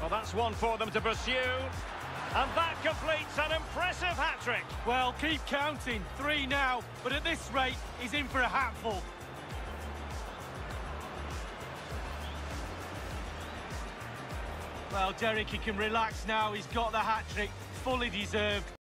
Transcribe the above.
Well, that's one for them to pursue. And that completes an impressive hat-trick. Well, keep counting. Three now, but at this rate, he's in for a hatful. Well, Derek, he can relax now. He's got the hat-trick, fully deserved.